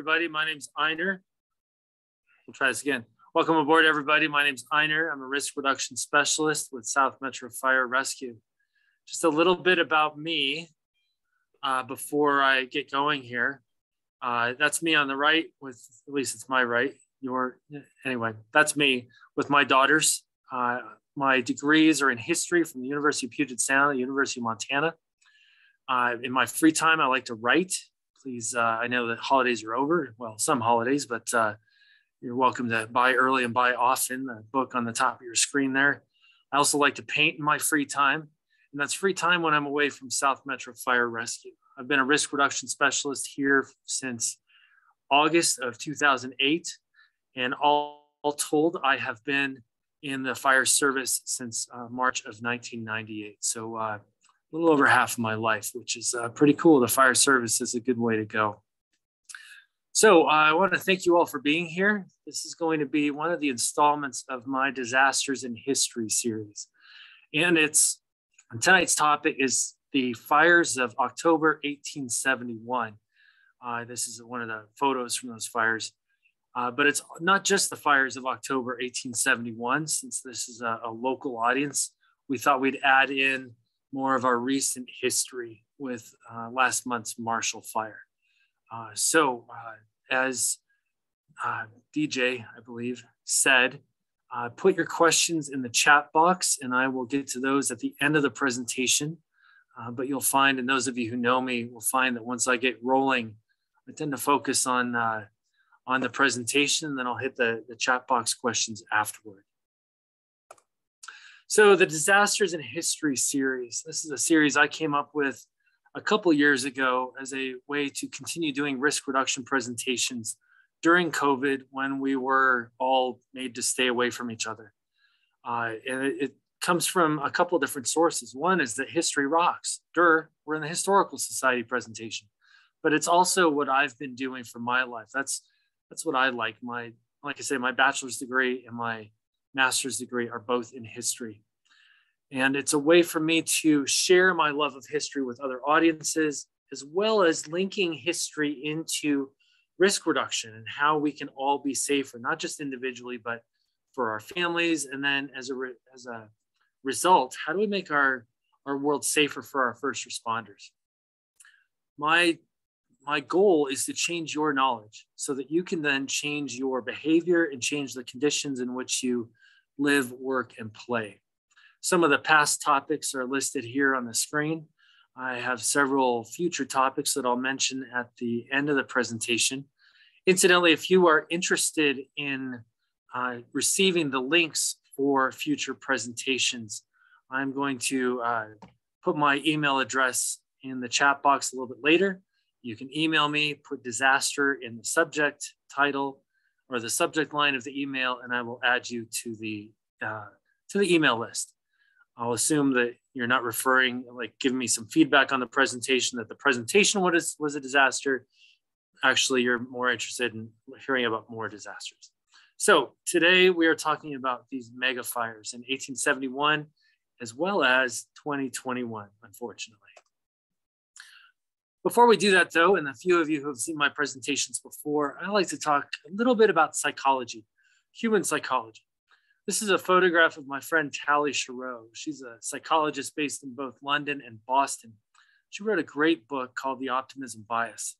everybody. My name's Einar. We'll try this again. Welcome aboard, everybody. My name's Einar. I'm a risk reduction specialist with South Metro Fire Rescue. Just a little bit about me uh, before I get going here. Uh, that's me on the right, with at least it's my right. Your anyway, that's me with my daughters. Uh, my degrees are in history from the University of Puget Sound, the University of Montana. Uh, in my free time, I like to write please, uh, I know that holidays are over. Well, some holidays, but uh, you're welcome to buy early and buy often. The book on the top of your screen there. I also like to paint in my free time, and that's free time when I'm away from South Metro Fire Rescue. I've been a risk reduction specialist here since August of 2008, and all, all told, I have been in the fire service since uh, March of 1998. So uh, little over half of my life, which is uh, pretty cool. The fire service is a good way to go. So uh, I want to thank you all for being here. This is going to be one of the installments of my Disasters in History series. And it's tonight's topic is the fires of October 1871. Uh, this is one of the photos from those fires. Uh, but it's not just the fires of October 1871, since this is a, a local audience. We thought we'd add in more of our recent history with uh, last month's Marshall Fire. Uh, so, uh, as uh, DJ, I believe, said, uh, put your questions in the chat box and I will get to those at the end of the presentation. Uh, but you'll find, and those of you who know me will find that once I get rolling, I tend to focus on, on the presentation, and then I'll hit the, the chat box questions afterward. So the Disasters in History series, this is a series I came up with a couple years ago as a way to continue doing risk reduction presentations during COVID when we were all made to stay away from each other. Uh, and it, it, comes from a couple of different sources. One is that history rocks. Dur, we're in the Historical Society presentation, but it's also what I've been doing for my life. That's that's what I like. My like I say, my bachelor's degree and my master's degree are both in history. And it's a way for me to share my love of history with other audiences, as well as linking history into risk reduction and how we can all be safer, not just individually, but for our families. And then as a, re- as a result, how do we make our, our world safer for our first responders? My, my goal is to change your knowledge so that you can then change your behavior and change the conditions in which you live, work, and play. Some of the past topics are listed here on the screen. I have several future topics that I'll mention at the end of the presentation. Incidentally, if you are interested in uh, receiving the links for future presentations, I'm going to uh, put my email address in the chat box a little bit later. You can email me, put disaster in the subject title or the subject line of the email, and I will add you to the, uh, to the email list. I'll assume that you're not referring, like giving me some feedback on the presentation, that the presentation was, was a disaster. Actually, you're more interested in hearing about more disasters. So today we are talking about these mega fires in 1871, as well as 2021, unfortunately. Before we do that though, and a few of you who have seen my presentations before, I like to talk a little bit about psychology, human psychology. This is a photograph of my friend Tali Sharot. She's a psychologist based in both London and Boston. She wrote a great book called The Optimism Bias.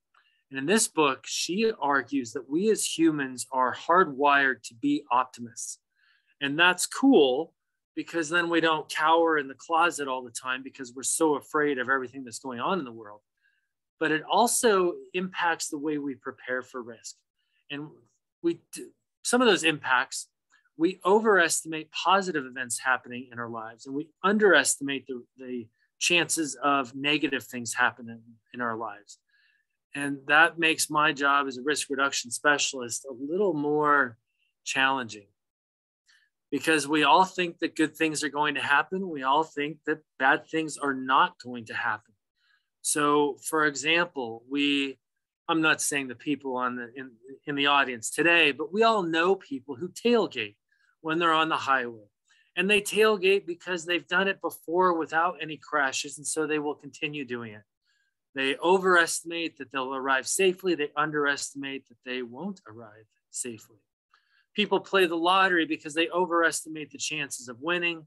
And in this book, she argues that we as humans are hardwired to be optimists. And that's cool because then we don't cower in the closet all the time because we're so afraid of everything that's going on in the world. But it also impacts the way we prepare for risk. And we do, some of those impacts we overestimate positive events happening in our lives and we underestimate the, the chances of negative things happening in our lives. And that makes my job as a risk reduction specialist a little more challenging because we all think that good things are going to happen. We all think that bad things are not going to happen. So, for example, we I'm not saying the people on the in, in the audience today, but we all know people who tailgate when they're on the highway. And they tailgate because they've done it before without any crashes. And so they will continue doing it. They overestimate that they'll arrive safely. They underestimate that they won't arrive safely. People play the lottery because they overestimate the chances of winning.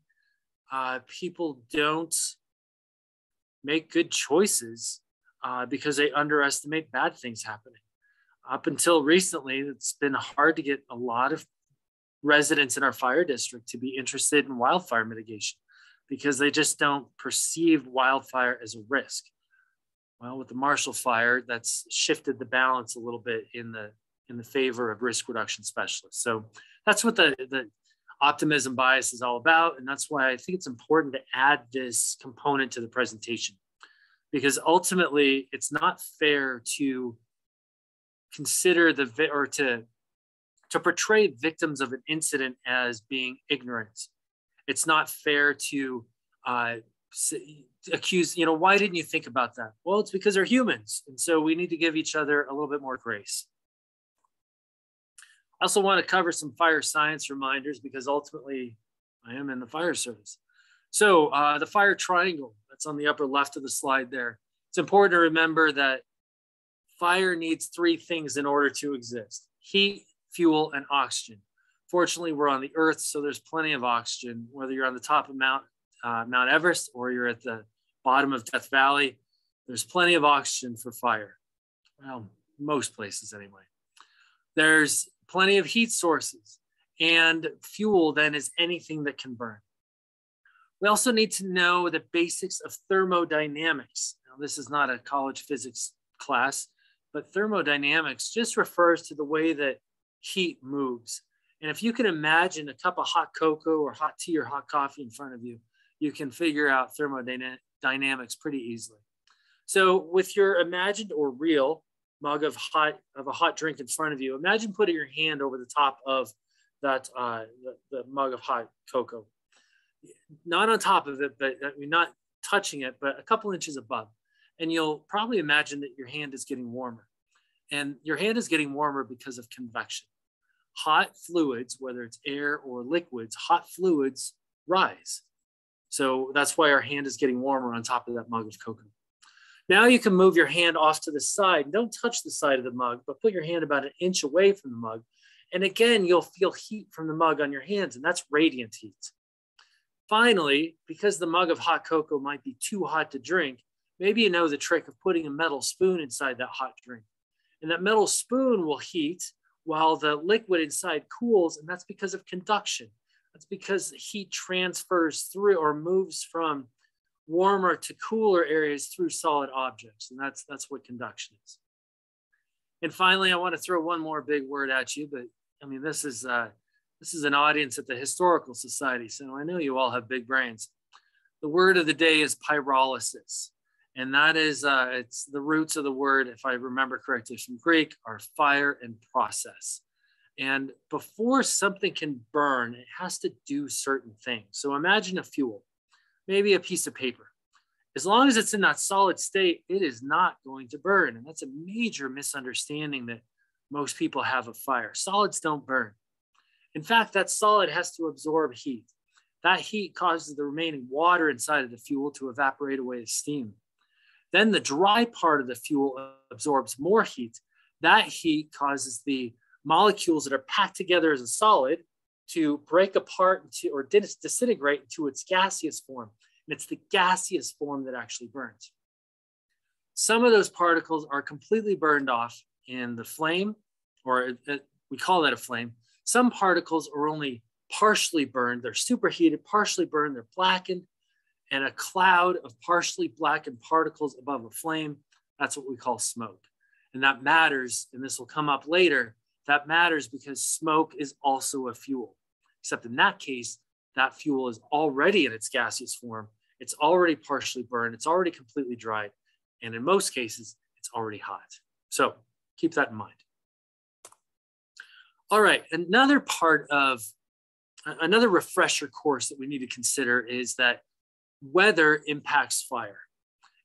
Uh, people don't make good choices uh, because they underestimate bad things happening. Up until recently, it's been hard to get a lot of residents in our fire district to be interested in wildfire mitigation because they just don't perceive wildfire as a risk. Well, with the Marshall Fire, that's shifted the balance a little bit in the in the favor of risk reduction specialists. So that's what the, the optimism bias is all about. And that's why I think it's important to add this component to the presentation because ultimately it's not fair to consider the or to to portray victims of an incident as being ignorant. It's not fair to uh, accuse, you know, why didn't you think about that? Well, it's because they're humans. And so we need to give each other a little bit more grace. I also want to cover some fire science reminders because ultimately I am in the fire service. So uh, the fire triangle, that's on the upper left of the slide there. It's important to remember that fire needs three things in order to exist heat, fuel, and oxygen. Fortunately, we're on the earth, so there's plenty of oxygen, whether you're on the top of Mount, uh, Mount Everest or you're at the bottom of Death Valley, there's plenty of oxygen for fire. Well, most places anyway. There's plenty of heat sources, and fuel then is anything that can burn. We also need to know the basics of thermodynamics. Now, this is not a college physics class, but thermodynamics just refers to the way that heat moves. And if you can imagine a cup of hot cocoa or hot tea or hot coffee in front of you, you can figure out thermodynamics pretty easily. So with your imagined or real mug of hot of a hot drink in front of you, imagine putting your hand over the top of that uh, the, the mug of hot cocoa, not on top of it, but I mean, not touching it, but a couple inches above. And you'll probably imagine that your hand is getting warmer. And your hand is getting warmer because of convection. Hot fluids, whether it's air or liquids, hot fluids rise. So that's why our hand is getting warmer on top of that mug of cocoa. Now you can move your hand off to the side. Don't touch the side of the mug, but put your hand about an inch away from the mug. And again, you'll feel heat from the mug on your hands, and that's radiant heat. Finally, because the mug of hot cocoa might be too hot to drink, maybe you know the trick of putting a metal spoon inside that hot drink. And that metal spoon will heat while the liquid inside cools, and that's because of conduction. That's because heat transfers through or moves from warmer to cooler areas through solid objects. And that's, that's what conduction is. And finally, I want to throw one more big word at you, but I mean, this is, uh, this is an audience at the Historical Society, so I know you all have big brains. The word of the day is pyrolysis. And that is, uh, it's the roots of the word, if I remember correctly from Greek, are fire and process. And before something can burn, it has to do certain things. So imagine a fuel, maybe a piece of paper. As long as it's in that solid state, it is not going to burn. And that's a major misunderstanding that most people have of fire. Solids don't burn. In fact, that solid has to absorb heat. That heat causes the remaining water inside of the fuel to evaporate away as steam. Then the dry part of the fuel absorbs more heat. That heat causes the molecules that are packed together as a solid to break apart into, or dis- disintegrate into its gaseous form. And it's the gaseous form that actually burns. Some of those particles are completely burned off in the flame, or it, it, we call that a flame. Some particles are only partially burned. They're superheated, partially burned, they're blackened, and a cloud of partially blackened particles above a flame. That's what we call smoke. And that matters, and this will come up later, that matters because smoke is also a fuel, except in that case, that fuel is already in its gaseous form. It's already partially burned. It's already completely dried. And in most cases, it's already hot. So keep that in mind. All right, another part of another refresher course that we need to consider is that weather impacts fire.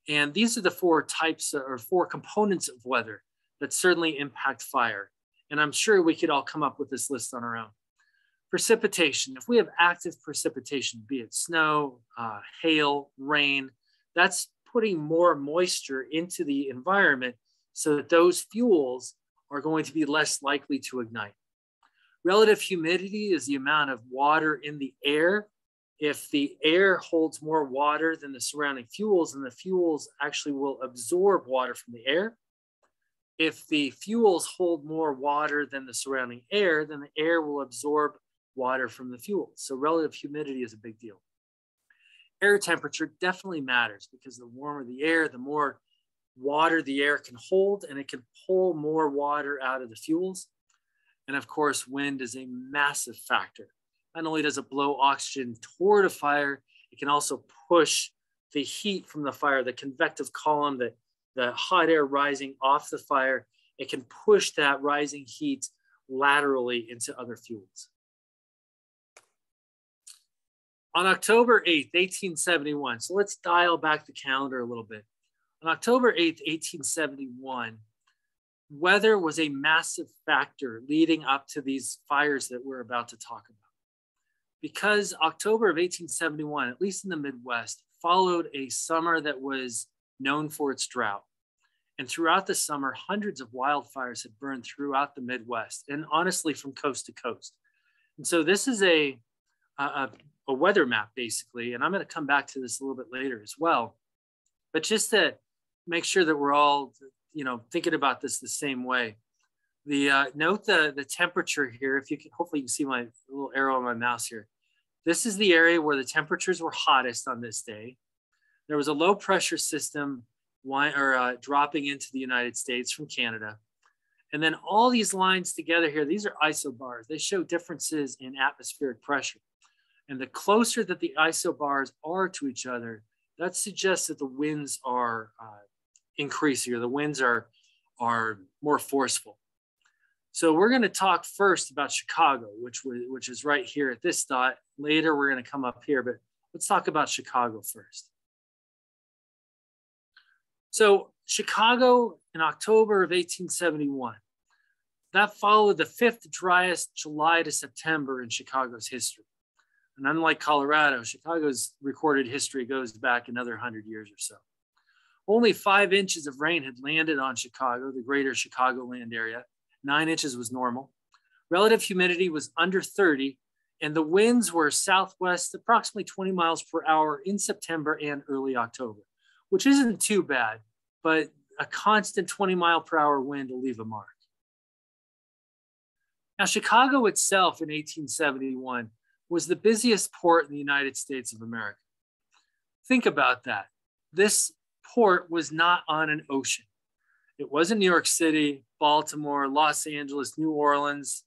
And these are the four types or four components of weather that certainly impact fire. And I'm sure we could all come up with this list on our own. Precipitation, if we have active precipitation, be it snow, uh, hail, rain, that's putting more moisture into the environment so that those fuels are going to be less likely to ignite. Relative humidity is the amount of water in the air. If the air holds more water than the surrounding fuels, then the fuels actually will absorb water from the air. If the fuels hold more water than the surrounding air, then the air will absorb water from the fuels. So relative humidity is a big deal. Air temperature definitely matters because the warmer the air, the more water the air can hold and it can pull more water out of the fuels. And of course, wind is a massive factor. Not only does it blow oxygen toward a fire, it can also push the heat from the fire, the convective column, the, the hot air rising off the fire, it can push that rising heat laterally into other fuels. On October 8th, 1871, so let's dial back the calendar a little bit. On October 8th, 1871, weather was a massive factor leading up to these fires that we're about to talk about. Because October of 1871, at least in the Midwest, followed a summer that was known for its drought. And throughout the summer, hundreds of wildfires had burned throughout the Midwest and honestly from coast to coast. And so this is a, a, a weather map basically. And I'm going to come back to this a little bit later as well. But just to make sure that we're all, you know, thinking about this the same way. The uh, note the the temperature here. If you can, hopefully you can see my little arrow on my mouse here. This is the area where the temperatures were hottest on this day. There was a low pressure system or uh, dropping into the United States from Canada. And then all these lines together here, these are isobars. They show differences in atmospheric pressure. And the closer that the isobars are to each other, that suggests that the winds are uh, increasing or the winds are, are more forceful. So we're going to talk first about Chicago, which, which is right here at this dot. Later, we're going to come up here, but let's talk about Chicago first. So Chicago in October of 1871, that followed the fifth driest July to September in Chicago's history. And unlike Colorado, Chicago's recorded history goes back another 100 years or so. Only five inches of rain had landed on Chicago, the greater Chicagoland area. Nine inches was normal. Relative humidity was under 30, and the winds were southwest, approximately 20 miles per hour in September and early October, which isn't too bad, but a constant 20 mile per hour wind will leave a mark. Now, Chicago itself in 1871 was the busiest port in the United States of America. Think about that. This port was not on an ocean. It wasn't New York City, Baltimore, Los Angeles, New Orleans.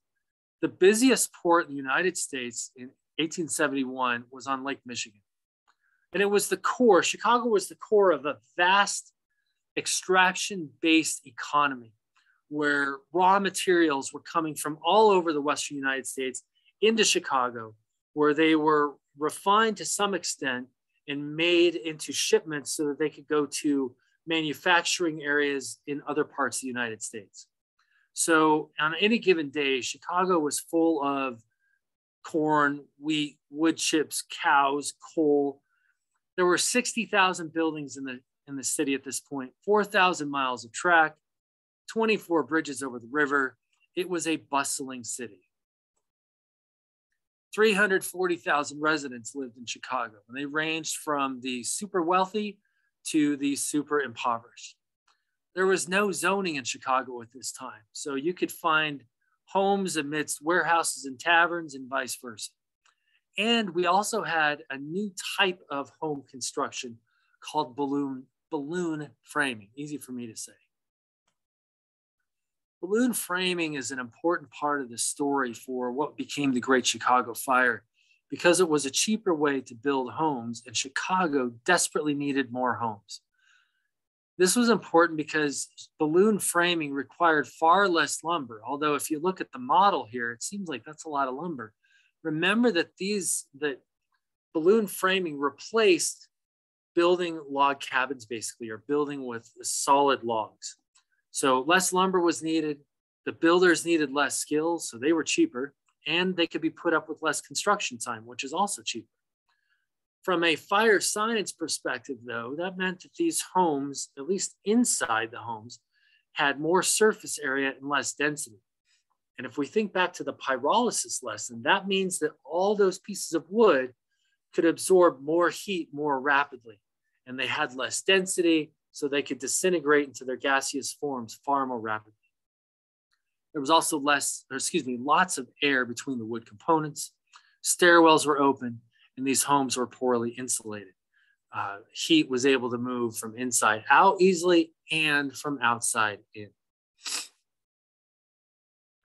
The busiest port in the United States in 1871 was on Lake Michigan. And it was the core, Chicago was the core of a vast extraction based economy where raw materials were coming from all over the Western United States into Chicago, where they were refined to some extent and made into shipments so that they could go to manufacturing areas in other parts of the United States. So on any given day, Chicago was full of corn, wheat, wood chips, cows, coal. There were 60,000 buildings in the, in the city at this point, 4,000 miles of track, 24 bridges over the river. It was a bustling city. 340,000 residents lived in Chicago, and they ranged from the super wealthy to the super impoverished. There was no zoning in Chicago at this time, so you could find homes amidst warehouses and taverns and vice versa. And we also had a new type of home construction called balloon, balloon framing, easy for me to say. Balloon framing is an important part of the story for what became the Great Chicago Fire because it was a cheaper way to build homes, and Chicago desperately needed more homes. This was important because balloon framing required far less lumber. Although, if you look at the model here, it seems like that's a lot of lumber. Remember that these that balloon framing replaced building log cabins basically, or building with solid logs. So less lumber was needed. The builders needed less skills, so they were cheaper, and they could be put up with less construction time, which is also cheaper. From a fire science perspective, though, that meant that these homes, at least inside the homes, had more surface area and less density. And if we think back to the pyrolysis lesson, that means that all those pieces of wood could absorb more heat more rapidly. And they had less density, so they could disintegrate into their gaseous forms far more rapidly. There was also less, or excuse me, lots of air between the wood components. Stairwells were open, and these homes were poorly insulated. Uh, heat was able to move from inside out easily and from outside in.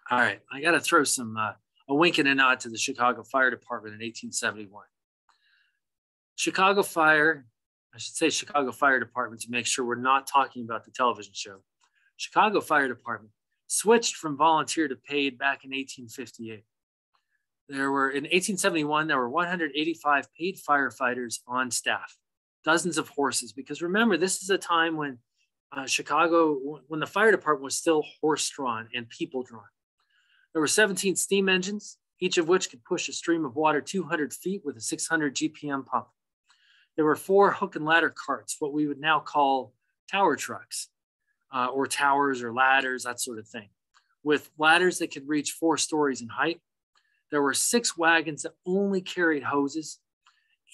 All right, I got to throw some uh, a wink and a nod to the Chicago Fire Department in 1871. Chicago Fire, I should say Chicago Fire Department to make sure we're not talking about the television show. Chicago Fire Department switched from volunteer to paid back in 1858. There were in 1871 there were 185 paid firefighters on staff, dozens of horses. Because remember, this is a time when uh, Chicago, when the fire department was still horse drawn and people drawn. There were 17 steam engines, each of which could push a stream of water 200 feet with a 600 GPM pump. There were four hook and ladder carts, what we would now call tower trucks, uh, or towers or ladders, that sort of thing, with ladders that could reach four stories in height. There were six wagons that only carried hoses.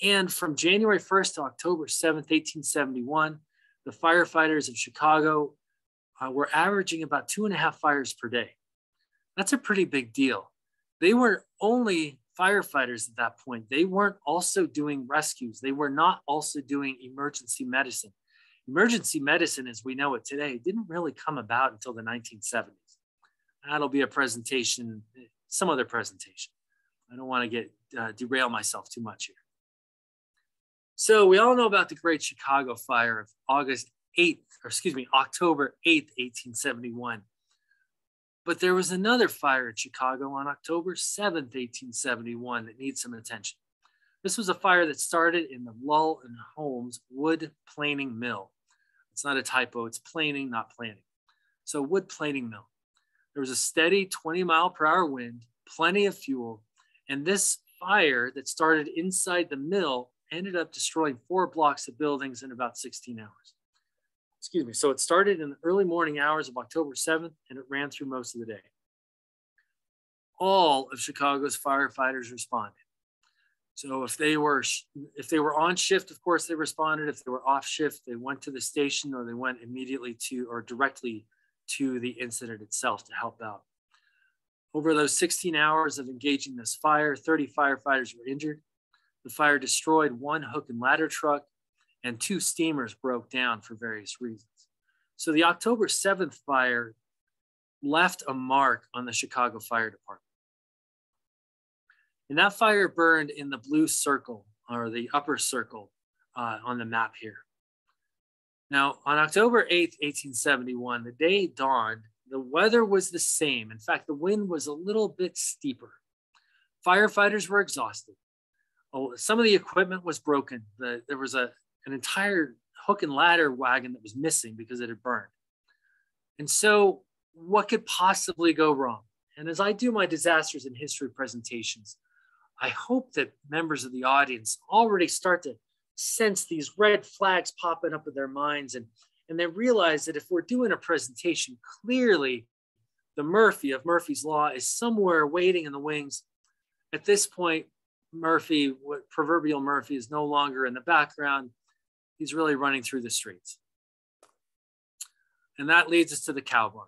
And from January 1st to October 7th, 1871, the firefighters of Chicago uh, were averaging about two and a half fires per day. That's a pretty big deal. They were only firefighters at that point. They weren't also doing rescues. They were not also doing emergency medicine. Emergency medicine, as we know it today, didn't really come about until the 1970s. That'll be a presentation, some other presentation. I don't want to get uh, derail myself too much here. So we all know about the Great Chicago Fire of August 8th, or excuse me, October 8th, 1871. But there was another fire in Chicago on October 7th, 1871, that needs some attention. This was a fire that started in the Lull and Holmes wood planing mill. It's not a typo, it's planing, not planning. So, wood planing mill. There was a steady 20 mile per hour wind, plenty of fuel, and this fire that started inside the mill ended up destroying four blocks of buildings in about 16 hours excuse me. So it started in the early morning hours of October 7th and it ran through most of the day. All of Chicago's firefighters responded. So if they were if they were on shift, of course they responded. If they were off shift, they went to the station or they went immediately to or directly to the incident itself to help out. Over those 16 hours of engaging this fire, 30 firefighters were injured. The fire destroyed one hook and ladder truck, and two steamers broke down for various reasons. So the October 7th fire left a mark on the Chicago Fire Department. And that fire burned in the blue circle or the upper circle uh, on the map here. Now, on October 8th, 1871, the day dawned, the weather was the same. In fact, the wind was a little bit steeper. Firefighters were exhausted. Oh, some of the equipment was broken. The, there was a, an entire hook and ladder wagon that was missing because it had burned. And so, what could possibly go wrong? And as I do my disasters in history presentations, I hope that members of the audience already start to sense these red flags popping up in their minds and, and they realize that if we're doing a presentation, clearly the Murphy of Murphy's Law is somewhere waiting in the wings. At this point, Murphy, proverbial Murphy, is no longer in the background he's really running through the streets. And that leads us to the cow barn.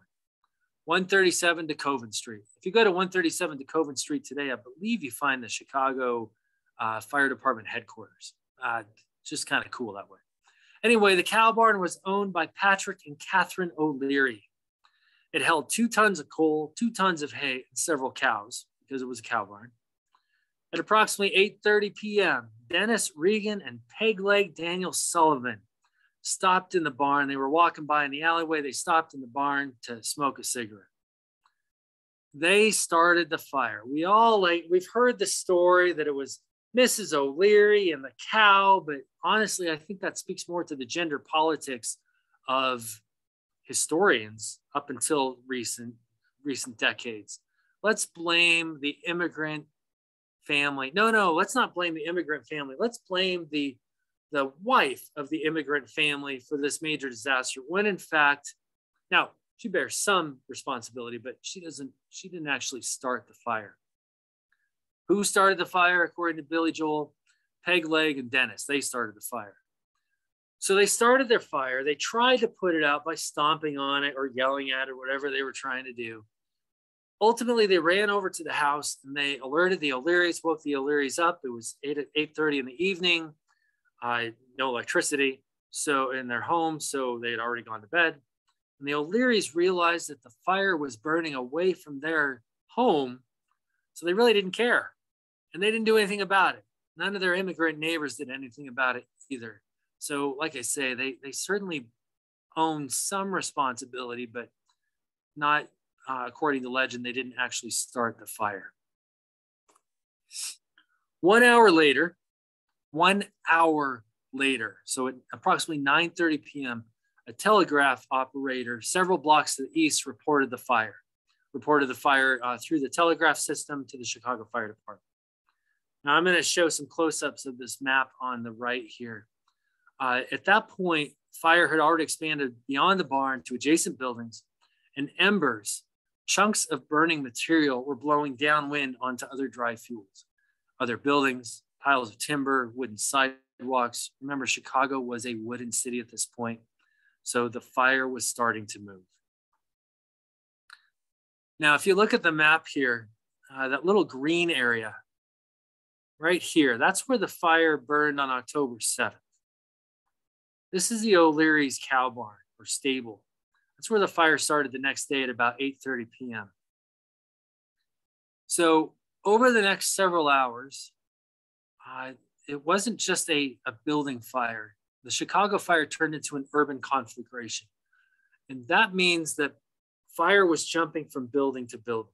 137 DeKoven Street. If you go to 137 DeKoven Street today, I believe you find the Chicago uh, Fire Department headquarters. Uh, just kind of cool that way. Anyway, the cow barn was owned by Patrick and Catherine O'Leary. It held two tons of coal, two tons of hay, and several cows because it was a cow barn. At approximately 8:30 p.m., Dennis Regan and Pegleg Daniel Sullivan stopped in the barn. They were walking by in the alleyway. They stopped in the barn to smoke a cigarette. They started the fire. We all like we've heard the story that it was Mrs. O'Leary and the cow, but honestly, I think that speaks more to the gender politics of historians up until recent recent decades. Let's blame the immigrant family. No, no, let's not blame the immigrant family. Let's blame the the wife of the immigrant family for this major disaster. When in fact, now she bears some responsibility, but she doesn't. She didn't actually start the fire. Who started the fire? According to Billy Joel, Peg Leg and Dennis. They started the fire. So they started their fire. They tried to put it out by stomping on it or yelling at it, or whatever they were trying to do. Ultimately, they ran over to the house and they alerted the O'Learys, woke the O'Learys up. It was 8 at 8:30 in the evening. Uh, no electricity. So in their home, so they had already gone to bed. And the O'Learys realized that the fire was burning away from their home. So they really didn't care. And they didn't do anything about it. None of their immigrant neighbors did anything about it either. So, like I say, they, they certainly own some responsibility, but not uh, according to legend, they didn't actually start the fire. One hour later, one hour later, so at approximately 9:30 p.m., a telegraph operator several blocks to the east reported the fire. Reported the fire uh, through the telegraph system to the Chicago Fire Department. Now I'm going to show some close-ups of this map on the right here. Uh, at that point, fire had already expanded beyond the barn to adjacent buildings, and embers, chunks of burning material, were blowing downwind onto other dry fuels, other buildings, piles of timber, wooden sidewalks. Remember, Chicago was a wooden city at this point, so the fire was starting to move. Now, if you look at the map here, uh, that little green area right here, that's where the fire burned on October 7th. This is the O'Leary's cow barn or stable. That's where the fire started the next day at about 8.30 p.m. So over the next several hours, uh, it wasn't just a, a building fire. The Chicago fire turned into an urban conflagration. And that means that fire was jumping from building to building.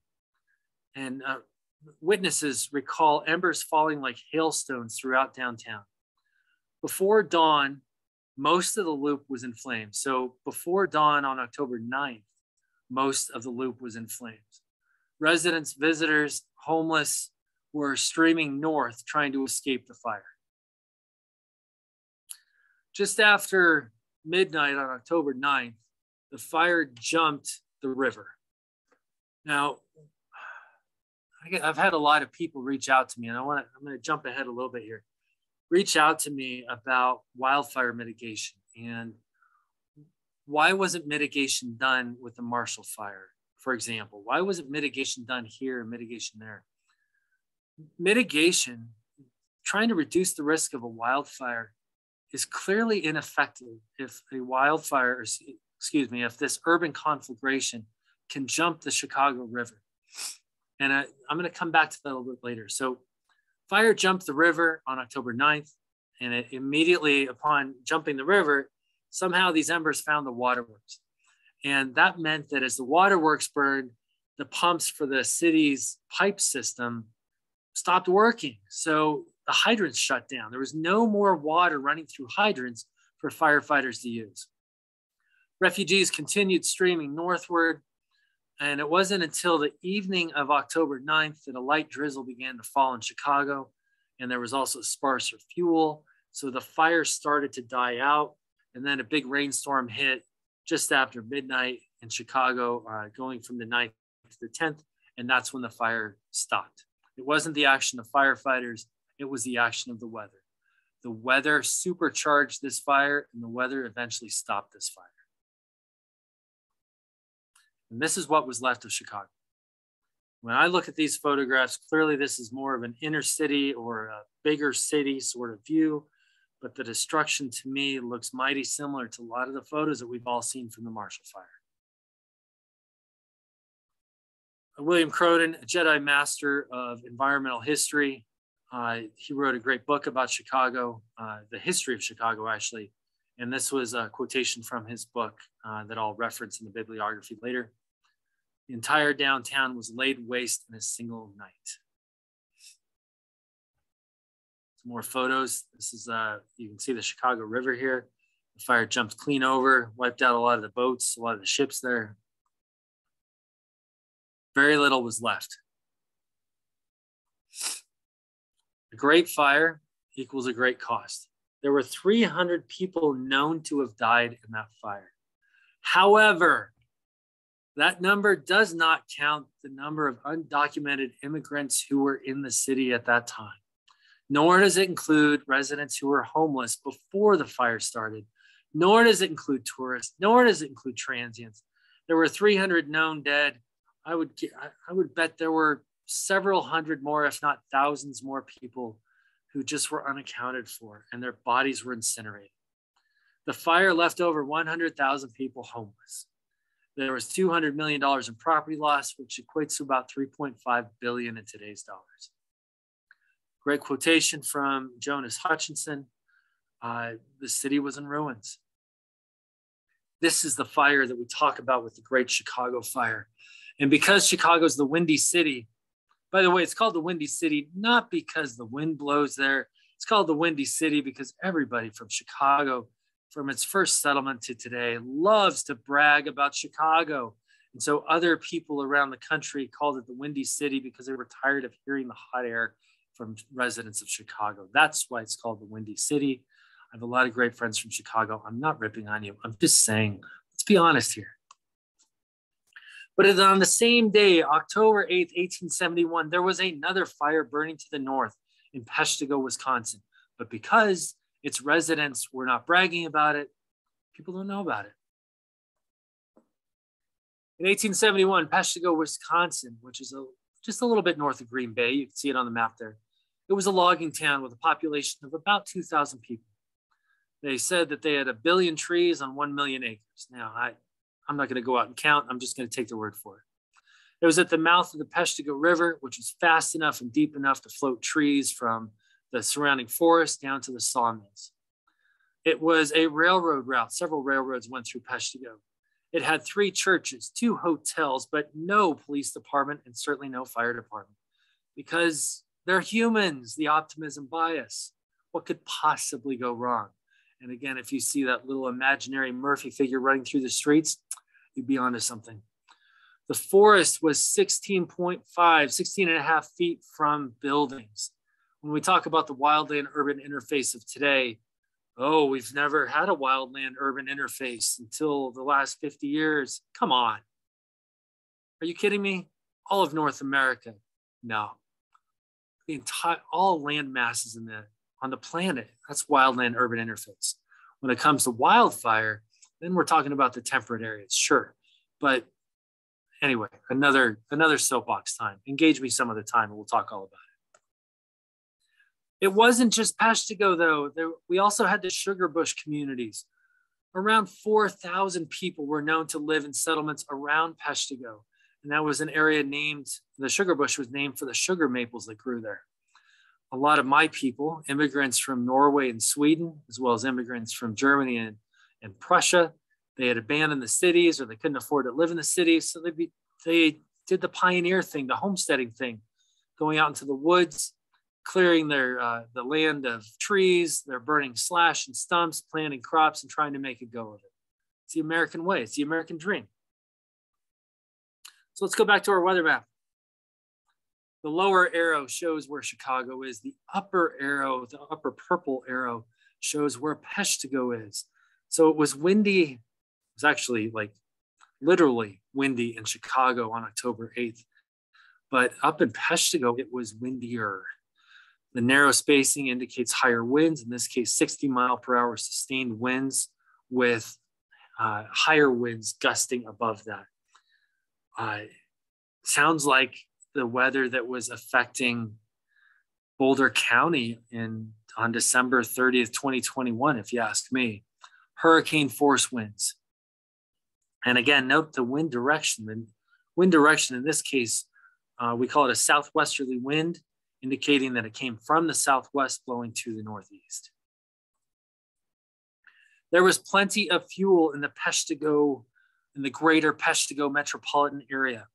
And uh, witnesses recall embers falling like hailstones throughout downtown. Before dawn, most of the loop was in flames. So before dawn on October 9th, most of the loop was in flames. Residents, visitors, homeless were streaming north trying to escape the fire. Just after midnight on October 9th, the fire jumped the river. Now, I've had a lot of people reach out to me, and I want to, I'm going to jump ahead a little bit here reach out to me about wildfire mitigation and why wasn't mitigation done with the Marshall Fire, for example? Why wasn't mitigation done here and mitigation there? Mitigation, trying to reduce the risk of a wildfire, is clearly ineffective if a wildfire, excuse me, if this urban conflagration can jump the Chicago River. And I, I'm going to come back to that a little bit later. So Fire jumped the river on October 9th, and it immediately upon jumping the river, somehow these embers found the waterworks. And that meant that as the waterworks burned, the pumps for the city's pipe system stopped working. So the hydrants shut down. There was no more water running through hydrants for firefighters to use. Refugees continued streaming northward, and it wasn't until the evening of October 9th that a light drizzle began to fall in Chicago. And there was also sparser fuel. So the fire started to die out. And then a big rainstorm hit just after midnight in Chicago, uh, going from the 9th to the 10th. And that's when the fire stopped. It wasn't the action of firefighters, it was the action of the weather. The weather supercharged this fire, and the weather eventually stopped this fire. And this is what was left of Chicago. When I look at these photographs, clearly this is more of an inner city or a bigger city sort of view, but the destruction to me looks mighty similar to a lot of the photos that we've all seen from the Marshall Fire. William Cronon, a Jedi Master of Environmental History, uh, he wrote a great book about Chicago, uh, the history of Chicago, actually. And this was a quotation from his book uh, that I'll reference in the bibliography later. The entire downtown was laid waste in a single night. Some more photos. This is, uh, you can see the Chicago River here. The fire jumped clean over, wiped out a lot of the boats, a lot of the ships there. Very little was left. A great fire equals a great cost. There were 300 people known to have died in that fire. However, that number does not count the number of undocumented immigrants who were in the city at that time, nor does it include residents who were homeless before the fire started, nor does it include tourists, nor does it include transients. There were 300 known dead. I would, I would bet there were several hundred more, if not thousands more people who just were unaccounted for and their bodies were incinerated. The fire left over 100,000 people homeless. There was $200 million in property loss, which equates to about 3.5 billion in today's dollars. Great quotation from Jonas Hutchinson. Uh, the city was in ruins. This is the fire that we talk about with the Great Chicago Fire. And because Chicago is the windy city, by the way, it's called the Windy City not because the wind blows there. It's called the Windy City because everybody from Chicago, from its first settlement to today, loves to brag about Chicago. And so other people around the country called it the Windy City because they were tired of hearing the hot air from residents of Chicago. That's why it's called the Windy City. I have a lot of great friends from Chicago. I'm not ripping on you. I'm just saying, let's be honest here. But on the same day, October 8th, 1871, there was another fire burning to the north in Peshtigo, Wisconsin. But because its residents were not bragging about it, people don't know about it. In 1871, Peshtigo, Wisconsin, which is a, just a little bit north of Green Bay, you can see it on the map there, it was a logging town with a population of about 2,000 people. They said that they had a billion trees on 1 million acres. Now, I, I'm not going to go out and count. I'm just going to take the word for it. It was at the mouth of the Peshtigo River, which was fast enough and deep enough to float trees from the surrounding forest down to the sawmills. It was a railroad route. Several railroads went through Peshtigo. It had three churches, two hotels, but no police department and certainly no fire department because they're humans, the optimism bias. What could possibly go wrong? And again, if you see that little imaginary Murphy figure running through the streets, you'd be onto something. The forest was 16.5, 16 and a half feet from buildings. When we talk about the wildland urban interface of today, oh, we've never had a wildland urban interface until the last 50 years. Come on. Are you kidding me? All of North America? No. The entire all land masses in the on the planet. That's wildland urban interface. When it comes to wildfire, then we're talking about the temperate areas, sure. But anyway, another another soapbox time. Engage me some of the time and we'll talk all about it. It wasn't just Peshtigo though. There, we also had the sugar bush communities. Around 4,000 people were known to live in settlements around Peshtigo. And that was an area named, the sugar bush was named for the sugar maples that grew there a lot of my people, immigrants from Norway and Sweden, as well as immigrants from Germany and, and Prussia, they had abandoned the cities or they couldn't afford to live in the cities. So they, be, they did the pioneer thing, the homesteading thing, going out into the woods, clearing their uh, the land of trees, they're burning slash and stumps, planting crops, and trying to make a go of it. It's the American way, it's the American dream. So let's go back to our weather map. The lower arrow shows where Chicago is. The upper arrow, the upper purple arrow, shows where Peshtigo is. So it was windy. It was actually like literally windy in Chicago on October 8th. But up in Peshtigo, it was windier. The narrow spacing indicates higher winds, in this case, 60 mile per hour sustained winds with uh, higher winds gusting above that. Uh, sounds like the weather that was affecting Boulder County in on December 30th, 2021, if you ask me. Hurricane force winds. And again, note the wind direction. The wind direction in this case, uh, we call it a southwesterly wind, indicating that it came from the southwest blowing to the northeast. There was plenty of fuel in the Peshtigo, in the greater Peshtigo metropolitan area.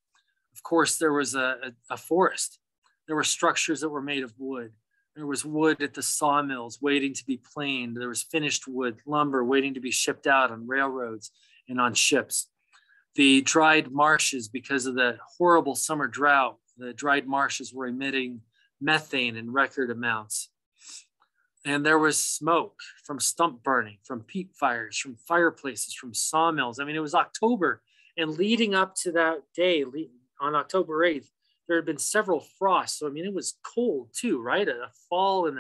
Of course, there was a, a, a forest. There were structures that were made of wood. There was wood at the sawmills waiting to be planed. There was finished wood, lumber waiting to be shipped out on railroads and on ships. The dried marshes, because of the horrible summer drought, the dried marshes were emitting methane in record amounts. And there was smoke from stump burning, from peat fires, from fireplaces, from sawmills. I mean, it was October. And leading up to that day, on October 8th, there had been several frosts. So, I mean, it was cold too, right? A, fall in,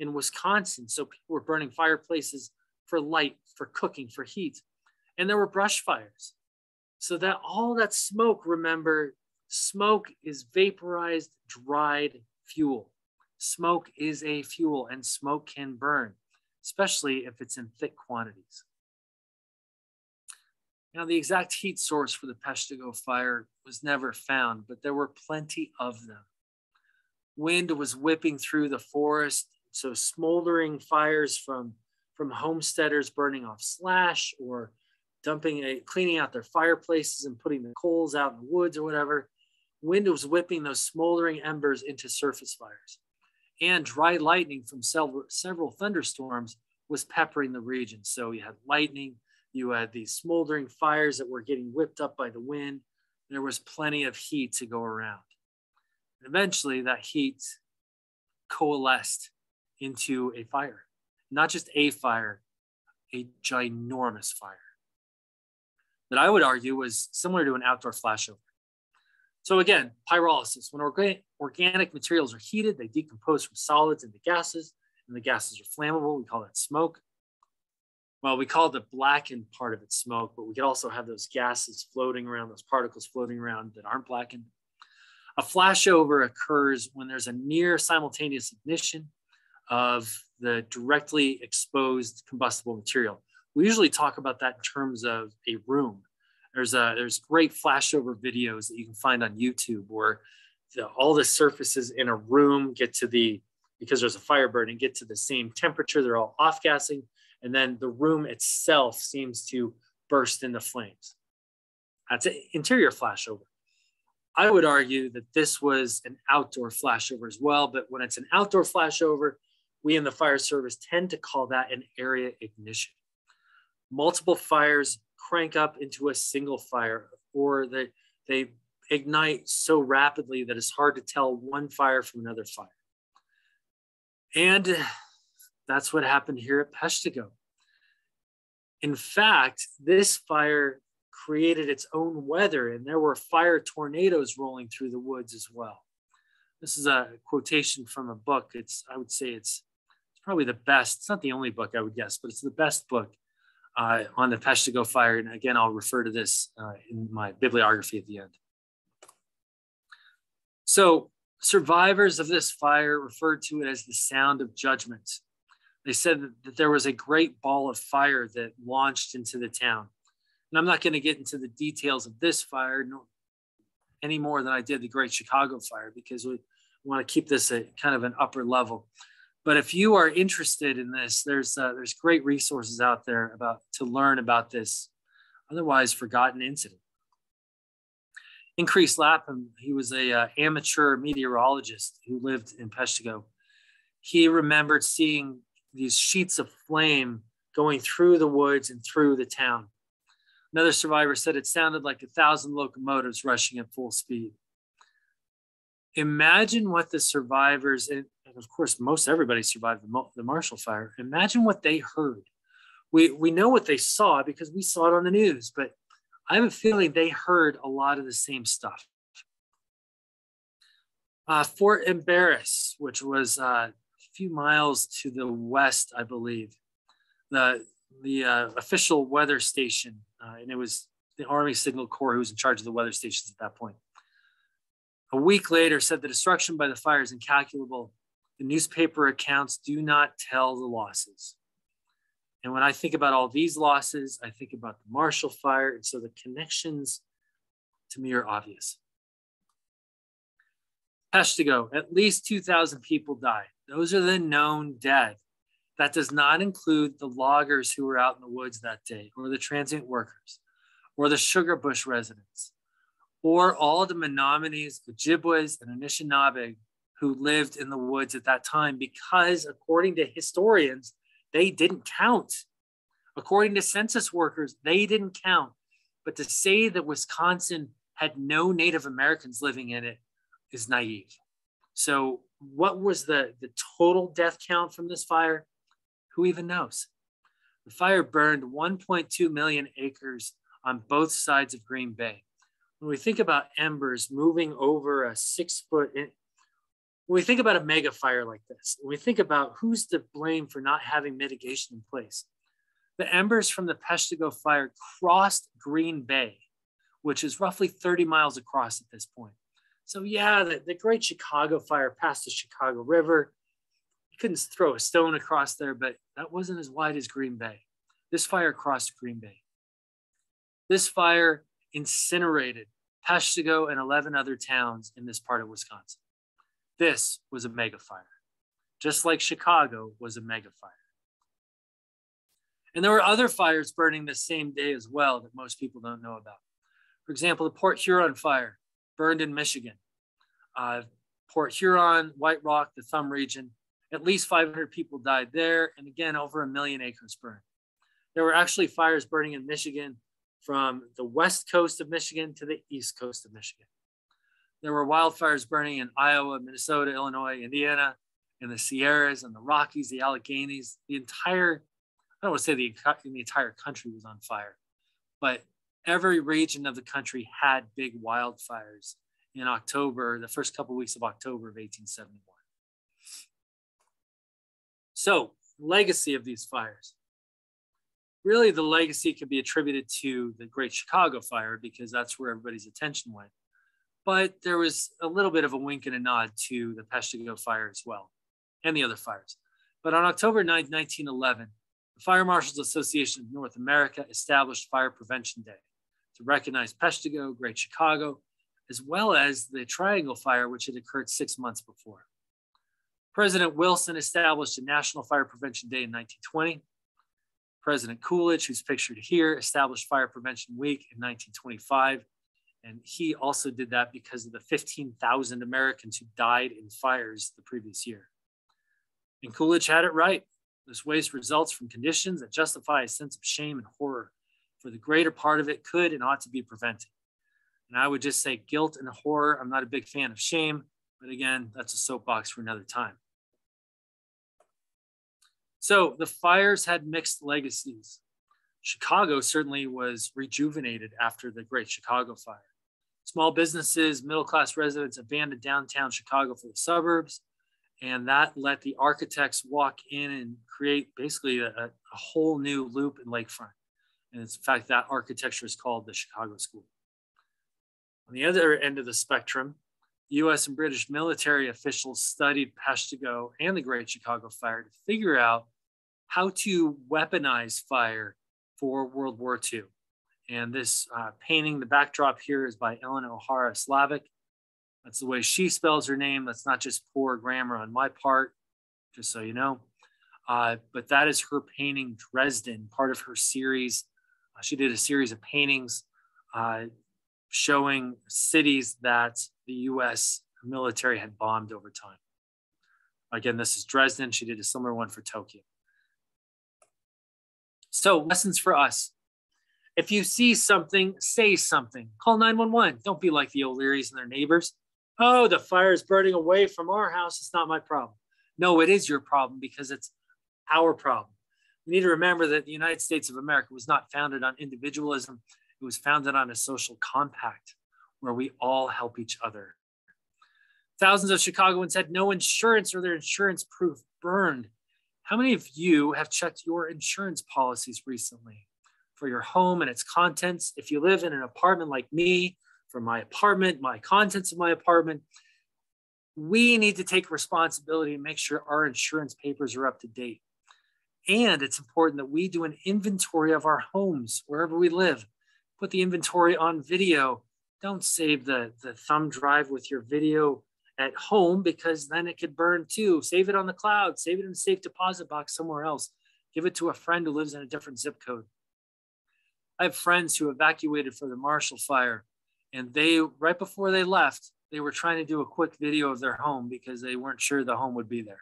in Wisconsin. So people were burning fireplaces for light, for cooking, for heat. And there were brush fires. So that all that smoke, remember, smoke is vaporized, dried fuel. Smoke is a fuel and smoke can burn, especially if it's in thick quantities. Now, the exact heat source for the Peshtigo fire was never found, but there were plenty of them. Wind was whipping through the forest, so smoldering fires from, from homesteaders burning off slash or dumping a, cleaning out their fireplaces and putting the coals out in the woods or whatever. Wind was whipping those smoldering embers into surface fires. And dry lightning from several, several thunderstorms was peppering the region. So you had lightning, you had these smoldering fires that were getting whipped up by the wind. There was plenty of heat to go around. And eventually, that heat coalesced into a fire, not just a fire, a ginormous fire that I would argue was similar to an outdoor flashover. So again, pyrolysis, when orga organic materials are heated, they decompose from solids into gases, and the gases are flammable. We call that smoke. Well, we call the blackened part of it smoke, but we could also have those gases floating around, those particles floating around that aren't blackened. A flashover occurs when there's a near simultaneous ignition of the directly exposed combustible material. We usually talk about that in terms of a room. There's a there's great flashover videos that you can find on YouTube where the, all the surfaces in a room get to the because there's a fire burning get to the same temperature. They're all off gassing, and then the room itself seems to burst into flames. That's an interior flashover. I would argue that this was an outdoor flashover as well, but when it's an outdoor flashover, we in the fire service tend to call that an area ignition multiple fires crank up into a single fire, or they, they ignite so rapidly that it's hard to tell one fire from another fire. And that's what happened here at Peshtigo. In fact, this fire created its own weather, and there were fire tornadoes rolling through the woods as well. This is a quotation from a book. It's, I would say it's, it's probably the best. It's not the only book I would guess, but it's the best book uh, on the Peshtigo fire. And again, I'll refer to this uh, in my bibliography at the end. So survivors of this fire referred to it as the sound of judgment. They said that there was a great ball of fire that launched into the town. And I'm not going to get into the details of this fire no, any more than I did the Great Chicago Fire because we want to keep this at kind of an upper level. But if you are interested in this, there's uh, there's great resources out there about to learn about this otherwise forgotten incident. Increase Lapham, he was a uh, amateur meteorologist who lived in Peshtigo. He remembered seeing these sheets of flame going through the woods and through the town. Another survivor said it sounded like a thousand locomotives rushing at full speed. Imagine what the survivors, and of course, most everybody survived the, the Marshall Fire. Imagine what they heard. We, we know what they saw because we saw it on the news, but I have a feeling they heard a lot of the same stuff. Uh, Fort Embarrass, which was uh, a few miles to the west, I believe, the, the uh, official weather station, uh, and it was the Army Signal Corps who was in charge of the weather stations at that point. A week later, said the destruction by the fire is incalculable the newspaper accounts do not tell the losses. And when I think about all these losses, I think about the Marshall Fire. And so the connections to me are obvious. Peshtigo, at least 2,000 people died. Those are the known dead. That does not include the loggers who were out in the woods that day, or the transient workers, or the sugar bush residents, or all the Menominees, Ojibwas, and Anishinaabe who lived in the woods at that time because, according to historians, they didn't count. According to census workers, they didn't count. But to say that Wisconsin had no Native Americans living in it is naive. So, what was the, the total death count from this fire? Who even knows? The fire burned 1.2 million acres on both sides of Green Bay. When we think about embers moving over a six foot, when we think about a mega fire like this, when we think about who's to blame for not having mitigation in place, the embers from the Peshtigo fire crossed Green Bay, which is roughly 30 miles across at this point. So yeah, the, the Great Chicago Fire passed the Chicago River. You couldn't throw a stone across there, but that wasn't as wide as Green Bay. This fire crossed Green Bay. This fire incinerated Peshtigo and 11 other towns in this part of Wisconsin. This was a mega fire, just like Chicago was a mega fire. And there were other fires burning the same day as well that most people don't know about. For example, the Port Huron fire burned in Michigan. Uh, Port Huron, White Rock, the Thumb region, at least 500 people died there. And again, over a million acres burned. There were actually fires burning in Michigan from the west coast of Michigan to the east coast of Michigan. There were wildfires burning in Iowa, Minnesota, Illinois, Indiana, in the Sierras and the Rockies, the Alleghenies. The entire, I don't want to say the, the entire country was on fire, but every region of the country had big wildfires in October, the first couple of weeks of October of 1871. So, legacy of these fires. Really, the legacy could be attributed to the Great Chicago Fire because that's where everybody's attention went. But there was a little bit of a wink and a nod to the Peshtigo Fire as well, and the other fires. But on October 9, 1911, the Fire Marshals Association of North America established Fire Prevention Day to recognize Peshtigo, Great Chicago, as well as the Triangle Fire, which had occurred six months before. President Wilson established a National Fire Prevention Day in 1920. President Coolidge, who's pictured here, established Fire Prevention Week in 1925. And he also did that because of the 15,000 Americans who died in fires the previous year. And Coolidge had it right. This waste results from conditions that justify a sense of shame and horror for the greater part of it could and ought to be prevented. And I would just say guilt and horror. I'm not a big fan of shame, but again, that's a soapbox for another time. So the fires had mixed legacies. Chicago certainly was rejuvenated after the Great Chicago Fire. Small businesses, middle class residents abandoned downtown Chicago for the suburbs, and that let the architects walk in and create basically a, a whole new loop in Lakefront. And it's in fact, that architecture is called the Chicago School. On the other end of the spectrum, US and British military officials studied Peshtigo and the Great Chicago Fire to figure out how to weaponize fire for World War II. And this uh, painting, the backdrop here is by Elin O'Hara Slavick. That's the way she spells her name. That's not just poor grammar on my part, just so you know. Uh, but that is her painting Dresden, part of her series uh, she did a series of paintings uh, showing cities that the US military had bombed over time. Again, this is Dresden. She did a similar one for Tokyo. So, lessons for us. If you see something, say something. Call 911. Don't be like the O'Learys and their neighbors. Oh, the fire is burning away from our house. It's not my problem. No, it is your problem because it's our problem we need to remember that the United States of America was not founded on individualism, it was founded on a social compact where we all help each other. Thousands of Chicagoans had no insurance or their insurance proof burned. How many of you have checked your insurance policies recently for your home and its contents? If you live in an apartment like me, for my apartment, my contents of my apartment, we need to take responsibility and make sure our insurance papers are up to date. And it's important that we do an inventory of our homes wherever we live. Put the inventory on video. Don't save the, the thumb drive with your video at home because then it could burn too. Save it on the cloud, save it in a safe deposit box somewhere else. Give it to a friend who lives in a different zip code. I have friends who evacuated for the Marshall Fire, and they, right before they left, they were trying to do a quick video of their home because they weren't sure the home would be there.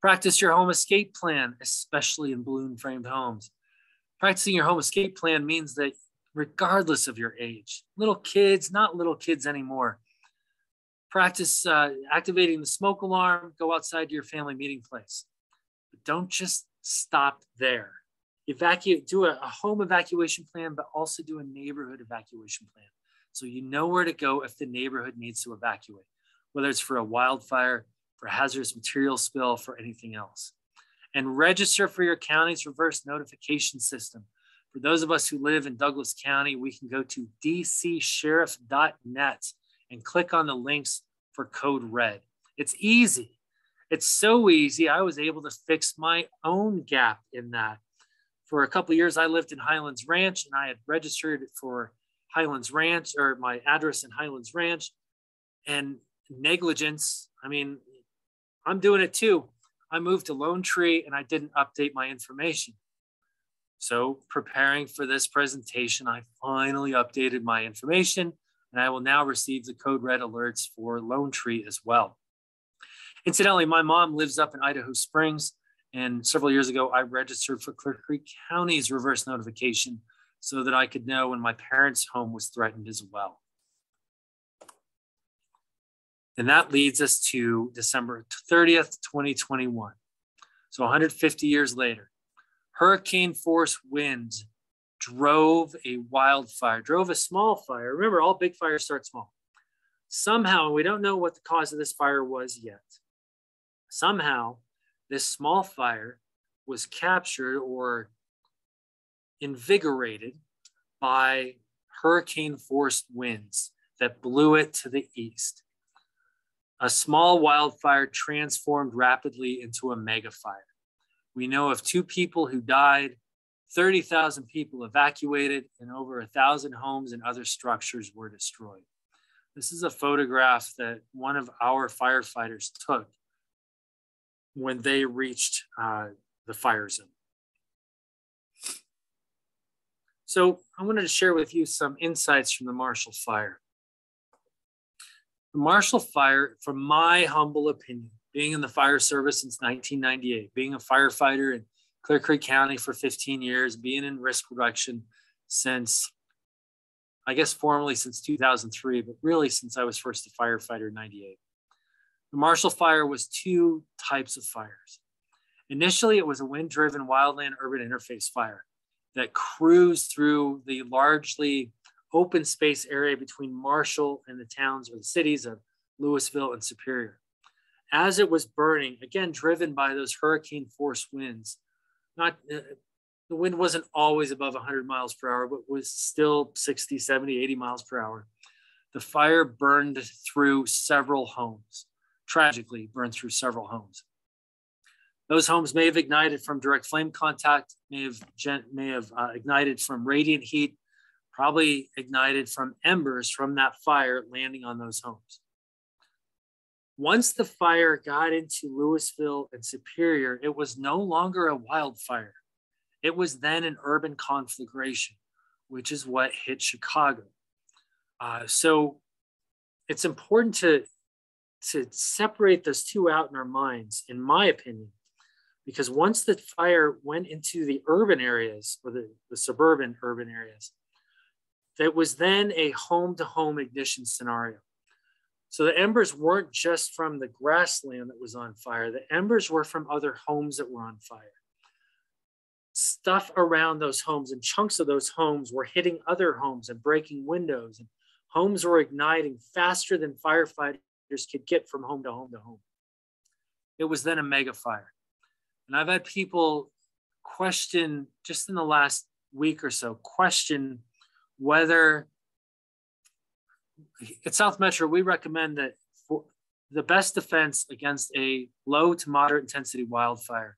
Practice your home escape plan, especially in balloon framed homes. Practicing your home escape plan means that regardless of your age, little kids, not little kids anymore, Practice uh, activating the smoke alarm, go outside to your family meeting place. But don't just stop there. Evacuate, do a, a home evacuation plan, but also do a neighborhood evacuation plan. So you know where to go if the neighborhood needs to evacuate, whether it's for a wildfire, for hazardous material spill, for anything else. And register for your county's reverse notification system. For those of us who live in Douglas County, we can go to dcsheriff.net and click on the links for code red. It's easy. It's so easy. I was able to fix my own gap in that. For a couple years, I lived in Highlands Ranch and I had registered for Highlands Ranch or my address in Highlands Ranch and negligence. I mean, I'm doing it too. I moved to Lone Tree and I didn't update my information. So, preparing for this presentation, I finally updated my information and I will now receive the code red alerts for Lone Tree as well. Incidentally, my mom lives up in Idaho Springs, and several years ago, I registered for Clear Creek County's reverse notification so that I could know when my parents' home was threatened as well. And that leads us to December 30th, 2021. So 150 years later, hurricane force winds drove a wildfire, drove a small fire. Remember, all big fires start small. Somehow, we don't know what the cause of this fire was yet. Somehow, this small fire was captured or invigorated by hurricane force winds that blew it to the east. A small wildfire transformed rapidly into a megafire. We know of two people who died 30,000 people evacuated, and over a thousand homes and other structures were destroyed. This is a photograph that one of our firefighters took when they reached uh, the fire zone. So I wanted to share with you some insights from the Marshall Fire. The Marshall Fire, from my humble opinion, being in the fire service since 1998, being a firefighter and Clear Creek County for 15 years, being in risk reduction since, I guess, formally since 2003, but really since I was first a firefighter in 98. The Marshall Fire was two types of fires. Initially, it was a wind driven wildland urban interface fire that cruised through the largely open space area between Marshall and the towns or the cities of Louisville and Superior. As it was burning, again, driven by those hurricane force winds, not uh, the wind wasn't always above 100 miles per hour, but was still 60, 70, 80 miles per hour. The fire burned through several homes, tragically, burned through several homes. Those homes may have ignited from direct flame contact, may have, may have uh, ignited from radiant heat, probably ignited from embers from that fire landing on those homes. Once the fire got into Louisville and Superior, it was no longer a wildfire. It was then an urban conflagration, which is what hit Chicago. Uh, so it's important to, to separate those two out in our minds, in my opinion, because once the fire went into the urban areas or the, the suburban urban areas, that was then a home to home ignition scenario. So the embers weren't just from the grassland that was on fire, the embers were from other homes that were on fire. Stuff around those homes and chunks of those homes were hitting other homes and breaking windows, and homes were igniting faster than firefighters could get from home to home to home. It was then a mega fire. And I've had people question just in the last week or so question whether at South Metro, we recommend that for the best defense against a low to moderate intensity wildfire,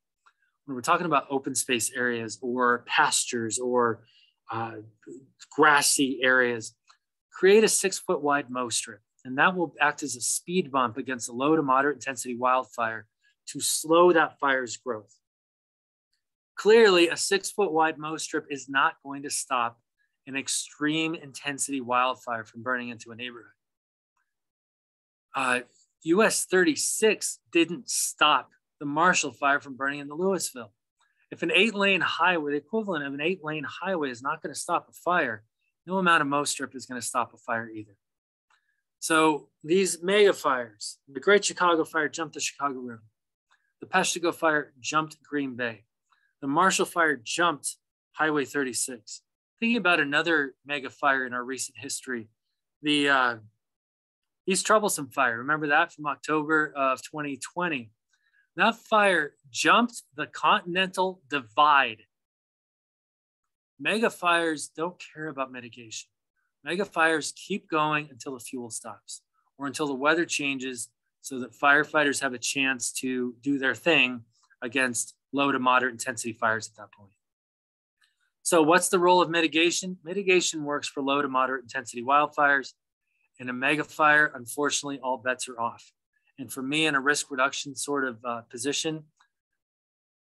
when we're talking about open space areas or pastures or uh, grassy areas, create a six foot wide mow strip. And that will act as a speed bump against a low to moderate intensity wildfire to slow that fire's growth. Clearly, a six foot wide mow strip is not going to stop an extreme intensity wildfire from burning into a neighborhood. Uh, US 36 didn't stop the Marshall fire from burning into Louisville. If an eight lane highway, the equivalent of an eight lane highway, is not going to stop a fire, no amount of mow strip is going to stop a fire either. So these mega fires, the Great Chicago Fire jumped the Chicago River. The Peshtigo Fire jumped Green Bay. The Marshall Fire jumped Highway 36. Thinking about another mega fire in our recent history, the uh, East Troublesome Fire. Remember that from October of 2020? That fire jumped the Continental Divide. Mega fires don't care about mitigation. Mega fires keep going until the fuel stops or until the weather changes so that firefighters have a chance to do their thing against low to moderate intensity fires at that point. So, what's the role of mitigation? Mitigation works for low to moderate intensity wildfires. In a mega fire, unfortunately, all bets are off. And for me, in a risk reduction sort of uh, position,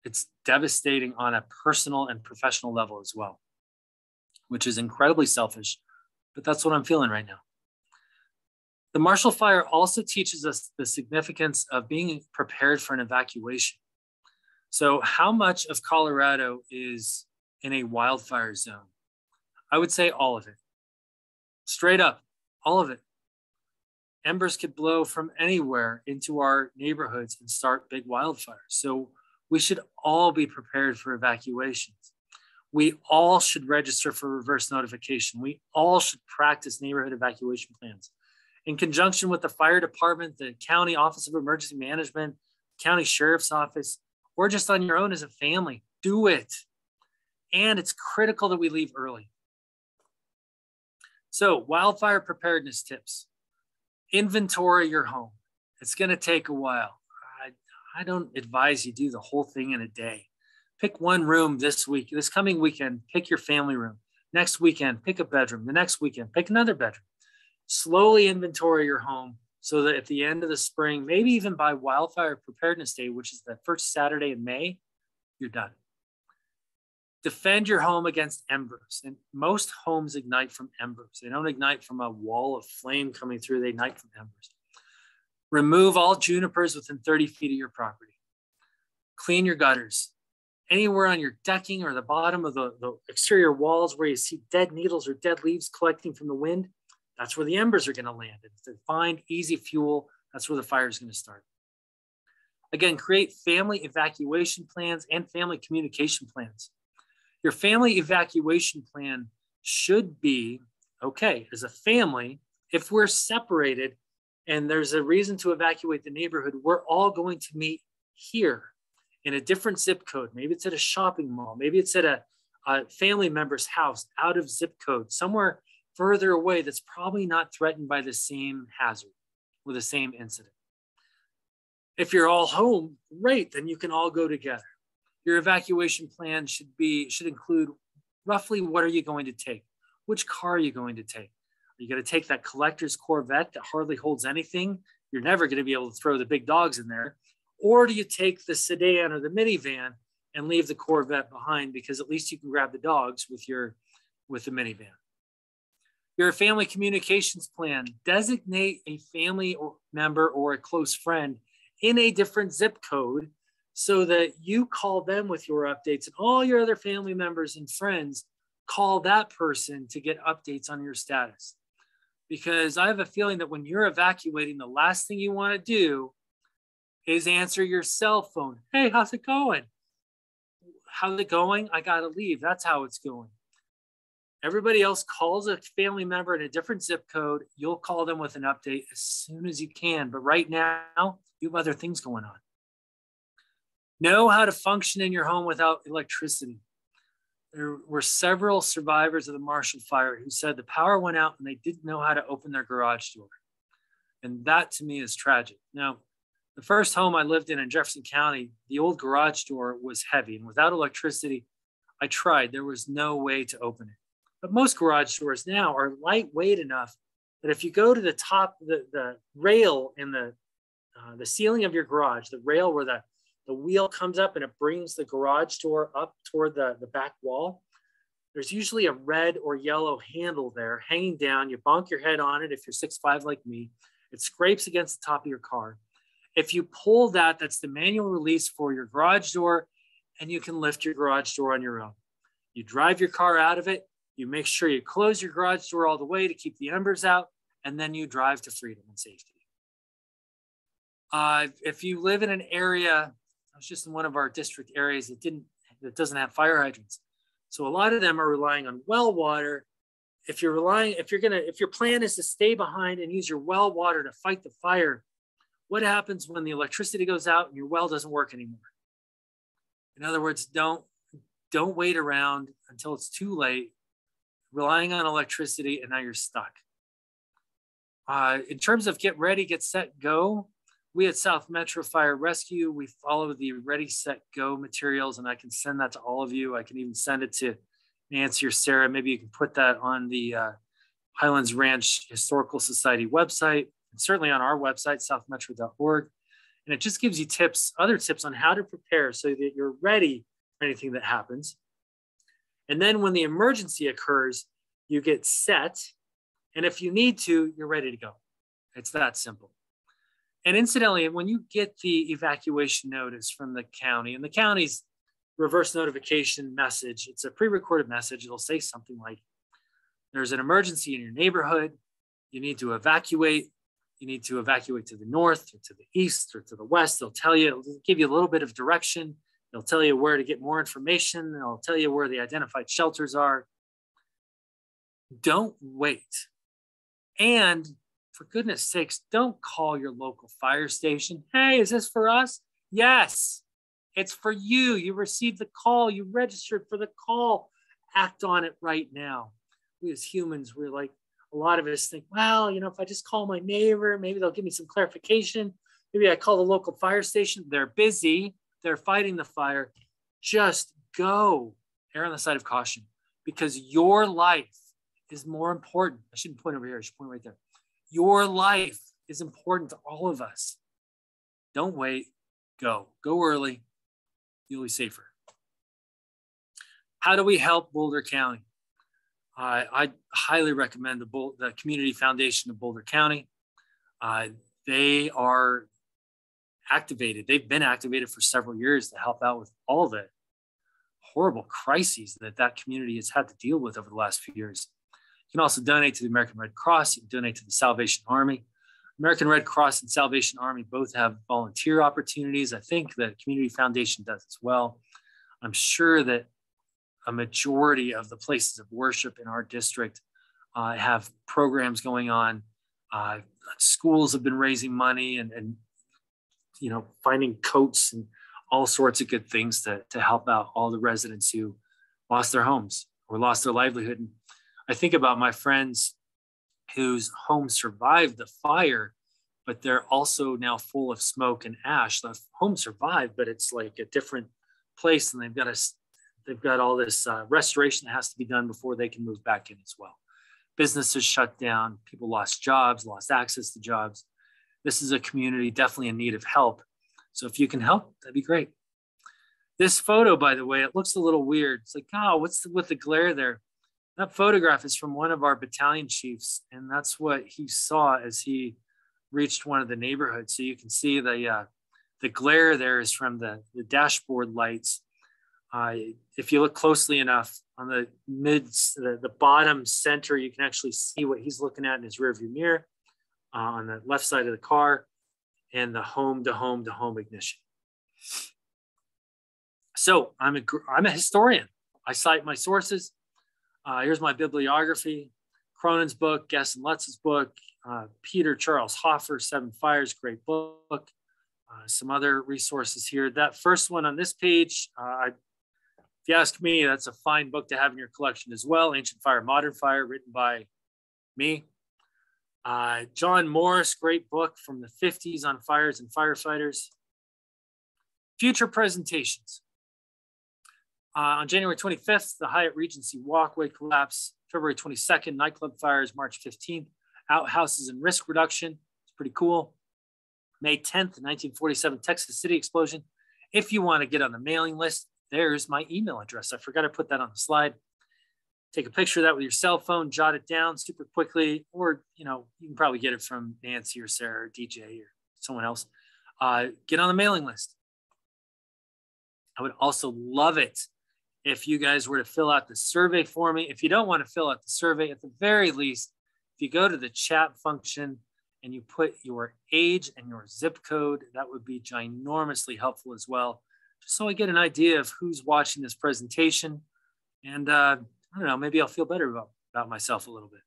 it's devastating on a personal and professional level as well, which is incredibly selfish but that's what I'm feeling right now. The Marshall Fire also teaches us the significance of being prepared for an evacuation. So, how much of Colorado is in a wildfire zone? I would say all of it. Straight up, all of it. Embers could blow from anywhere into our neighborhoods and start big wildfires. So, we should all be prepared for evacuations we all should register for reverse notification. We all should practice neighborhood evacuation plans. In conjunction with the fire department, the county office of emergency management, county sheriff's office, or just on your own as a family, do it. And it's critical that we leave early. So, wildfire preparedness tips inventory your home. It's going to take a while. I, I don't advise you do the whole thing in a day pick one room this week, this coming weekend, pick your family room. Next weekend, pick a bedroom. The next weekend, pick another bedroom. Slowly inventory your home so that at the end of the spring, maybe even by Wildfire Preparedness Day, which is the first Saturday in May, you're done. Defend your home against embers. And most homes ignite from embers. They don't ignite from a wall of flame coming through, they ignite from embers. Remove all junipers within 30 feet of your property. Clean your gutters anywhere on your decking or the bottom of the, the exterior walls where you see dead needles or dead leaves collecting from the wind, that's where the embers are going to land. If they find easy fuel, that's where the fire is going to start. Again, create family evacuation plans and family communication plans. Your family evacuation plan should be okay, as a family, if we're separated and there's a reason to evacuate the neighborhood, we're all going to meet here in a different zip code. Maybe it's at a shopping mall. Maybe it's at a, a family member's house out of zip code, somewhere further away that's probably not threatened by the same hazard or the same incident. If you're all home, great, then you can all go together. Your evacuation plan should be should include roughly what are you going to take? Which car are you going to take? Are you going to take that collector's Corvette that hardly holds anything? You're never going to be able to throw the big dogs in there. Or do you take the sedan or the minivan and leave the Corvette behind because at least you can grab the dogs with your with the minivan? Your family communications plan. Designate a family member or a close friend in a different zip code so that you call them with your updates and all your other family members and friends call that person to get updates on your status. Because I have a feeling that when you're evacuating, the last thing you want to do is answer your cell phone. Hey, how's it going? How's it going? I got to leave. That's how it's going. Everybody else calls a family member in a different zip code. You'll call them with an update as soon as you can. But right now, you have other things going on. Know how to function in your home without electricity. There were several survivors of the Marshall Fire who said the power went out and they didn't know how to open their garage door. And that to me is tragic. Now, the first home I lived in in Jefferson County, the old garage door was heavy, and without electricity, I tried. There was no way to open it. But most garage doors now are lightweight enough that if you go to the top, the, the rail in the uh, the ceiling of your garage, the rail where the, the wheel comes up and it brings the garage door up toward the, the back wall, there's usually a red or yellow handle there hanging down. You bonk your head on it if you're six five like me. It scrapes against the top of your car. If you pull that, that's the manual release for your garage door, and you can lift your garage door on your own. You drive your car out of it, you make sure you close your garage door all the way to keep the embers out, and then you drive to freedom and safety. Uh, if you live in an area, was just in one of our district areas that didn't that doesn't have fire hydrants. So a lot of them are relying on well water. If you're relying, if you're gonna, if your plan is to stay behind and use your well water to fight the fire, what happens when the electricity goes out and your well doesn't work anymore? In other words, don't don't wait around until it's too late, relying on electricity, and now you're stuck. Uh, in terms of get ready, get set, go, we at South Metro Fire Rescue, we follow the Ready, Set, Go materials, and I can send that to all of you. I can even send it to Nancy or Sarah. Maybe you can put that on the uh, Highlands Ranch Historical Society website, and certainly on our website, southmetro.org. And it just gives you tips, other tips on how to prepare so that you're ready for anything that happens. And then when the emergency occurs, you get set. And if you need to, you're ready to go. It's that simple. And incidentally, when you get the evacuation notice from the county, and the county's reverse notification message, it's a pre recorded message. It'll say something like, There's an emergency in your neighborhood. You need to evacuate. You need to evacuate to the north or to the east or to the west. They'll tell you, it'll give you a little bit of direction. They'll tell you where to get more information. They'll tell you where the identified shelters are. Don't wait. And for goodness sakes, don't call your local fire station. Hey, is this for us? Yes, it's for you. You received the call, you registered for the call. Act on it right now. We as humans, we're like, a lot of us think, well, you know, if I just call my neighbor, maybe they'll give me some clarification. Maybe I call the local fire station. They're busy, they're fighting the fire. Just go. Err on the side of caution because your life is more important. I shouldn't point over here, I should point right there. Your life is important to all of us. Don't wait. Go. Go early. You'll be safer. How do we help Boulder County? Uh, I highly recommend the, the Community Foundation of Boulder County. Uh, they are activated. They've been activated for several years to help out with all the horrible crises that that community has had to deal with over the last few years. You can also donate to the American Red Cross. You can donate to the Salvation Army. American Red Cross and Salvation Army both have volunteer opportunities. I think the Community Foundation does as well. I'm sure that a majority of the places of worship in our district uh, have programs going on. Uh, schools have been raising money and, and, you know, finding coats and all sorts of good things to, to help out all the residents who lost their homes or lost their livelihood. And I think about my friends whose homes survived the fire, but they're also now full of smoke and ash. The home survived, but it's like a different place, and they've got a they've got all this uh, restoration that has to be done before they can move back in as well. Businesses shut down, people lost jobs, lost access to jobs. This is a community definitely in need of help. So if you can help, that'd be great. This photo, by the way, it looks a little weird. It's like, oh, what's the, with the glare there? That photograph is from one of our battalion chiefs, and that's what he saw as he reached one of the neighborhoods. So you can see the uh, the glare there is from the, the dashboard lights. Uh, if you look closely enough on the mid, the, the bottom center, you can actually see what he's looking at in his rearview mirror uh, on the left side of the car and the home to home to home ignition. So I'm a, I'm a historian. I cite my sources. Uh, here's my bibliography Cronin's book, Gess and Lutz's book, uh, Peter Charles Hoffer, Seven Fires, great book. Uh, some other resources here. That first one on this page, uh, if you ask me, that's a fine book to have in your collection as well. Ancient Fire, Modern Fire, written by me. Uh, John Morris, great book from the 50s on fires and firefighters. Future presentations. Uh, on January 25th, the Hyatt Regency walkway collapse. February 22nd, nightclub fires. March 15th, outhouses and risk reduction. It's pretty cool. May 10th, 1947, Texas City explosion. If you want to get on the mailing list, there's my email address. I forgot to put that on the slide. Take a picture of that with your cell phone, jot it down super quickly, or you know you can probably get it from Nancy or Sarah or DJ or someone else. Uh, get on the mailing list. I would also love it if you guys were to fill out the survey for me. If you don't want to fill out the survey, at the very least, If you go to the chat function and you put your age and your zip code, that would be ginormously helpful as well, just so I get an idea of who's watching this presentation. And uh, I don't know, maybe I'll feel better about, about myself a little bit.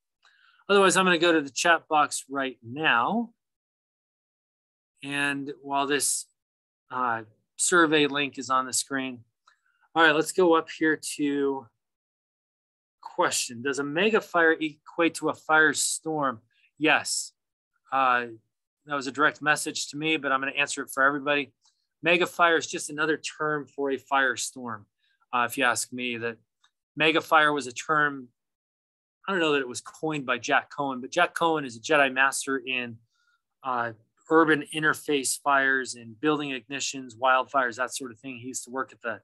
Otherwise, I'm going to go to the chat box right now. And while this uh, survey link is on the screen, all right, let's go up here to question. Does a mega fire equate to a firestorm? Yes. Uh, that was a direct message to me, but I'm going to answer it for everybody. Mega fire is just another term for a firestorm. Uh, if you ask me, that mega fire was a term I don't know that it was coined by Jack Cohen, but Jack Cohen is a Jedi master in uh, urban interface fires and building ignitions, wildfires, that sort of thing. He used to work at the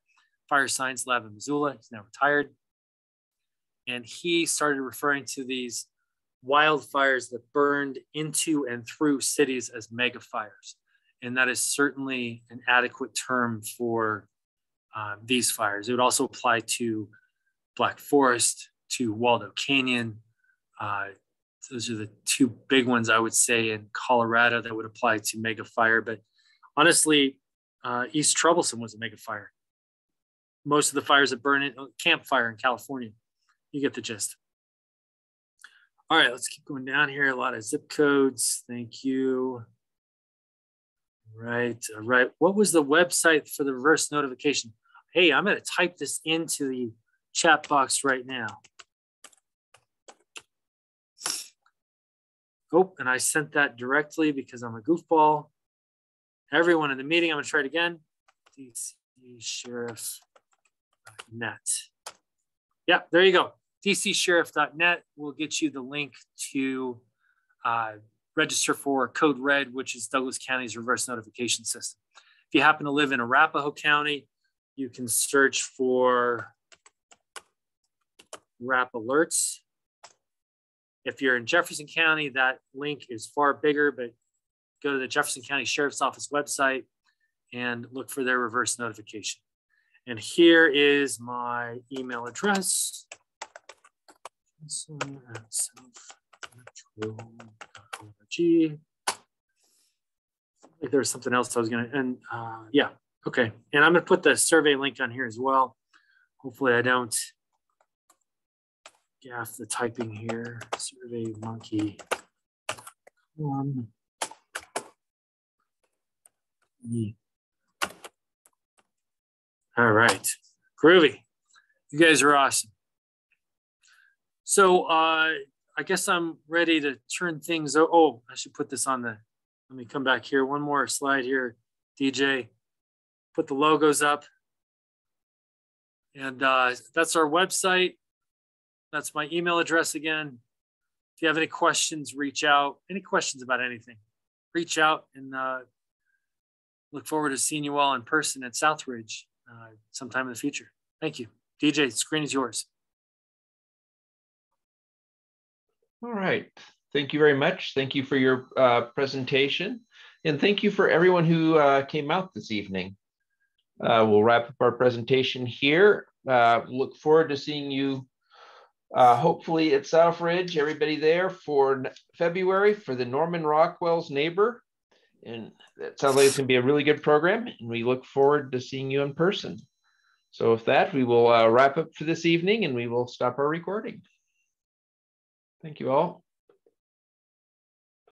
fire science lab in Missoula. He's now retired. And he started referring to these wildfires that burned into and through cities as megafires. And that is certainly an adequate term for uh, these fires. It would also apply to Black Forest, to Waldo Canyon. Uh, those are the two big ones I would say in Colorado that would apply to mega fire. But honestly, uh, East Troublesome was a mega fire. Most of the fires that burn in uh, Camp Fire in California, you get the gist. All right, let's keep going down here. A lot of zip codes. Thank you. Right, all right. What was the website for the reverse notification? Hey, I'm going to type this into the chat box right now. Oh, and I sent that directly because I'm a goofball. Everyone in the meeting, I'm gonna try it again. DC Sheriff net. Yeah, there you go. dcsheriff.net will get you the link to uh, register for Code Red, which is Douglas County's reverse notification system. If you happen to live in Arapahoe County, you can search for RAP alerts if you're in Jefferson County, that link is far bigger, but go to the Jefferson County Sheriff's Office website and look for their reverse notification. And here is my email address. Like there's something else I was gonna, and uh, yeah, okay. And I'm gonna put the survey link on here as well. Hopefully I don't gaff the typing here. Survey monkey. Um, all right, groovy. You guys are awesome. So uh, I guess I'm ready to turn things. Oh, I should put this on the. Let me come back here. One more slide here, DJ. Put the logos up. And uh, that's our website. That's my email address again. If you have any questions, reach out. Any questions about anything, reach out and uh, look forward to seeing you all in person at Southridge uh, sometime in the future. Thank you. DJ, screen is yours. All right. Thank you very much. Thank you for your uh, presentation. And thank you for everyone who uh, came out this evening. Uh, we'll wrap up our presentation here. Uh, look forward to seeing you uh, hopefully at Southridge, everybody there for February for the Norman Rockwell's neighbor. And that sounds like it's going to be a really good program. And we look forward to seeing you in person. So with that, we will uh, wrap up for this evening and we will stop our recording. Thank you all.